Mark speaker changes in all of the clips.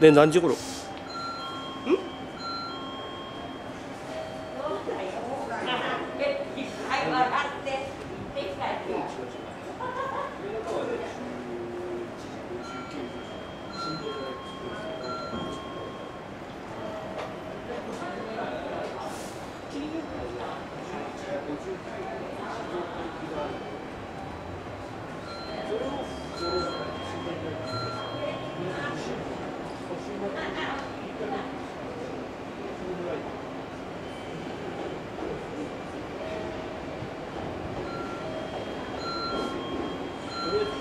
Speaker 1: で何時頃？何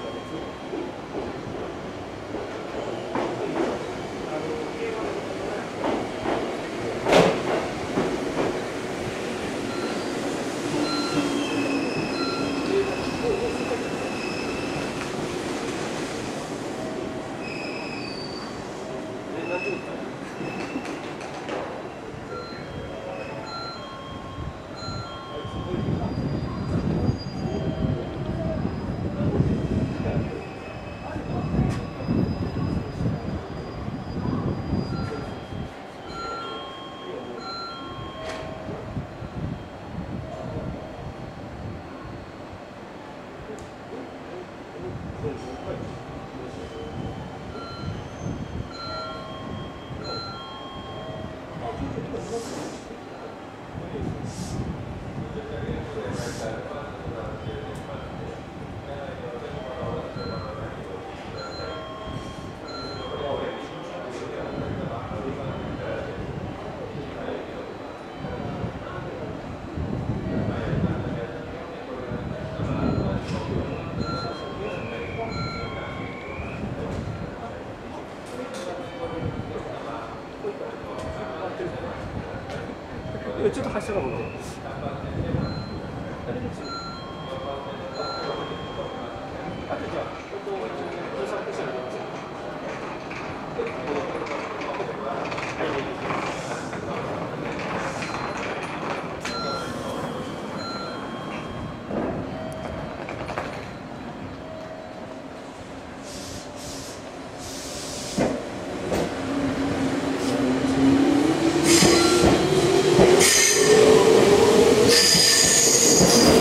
Speaker 1: ちょっと走ったかも。あとじゃあ、ここを分散し。Gracias.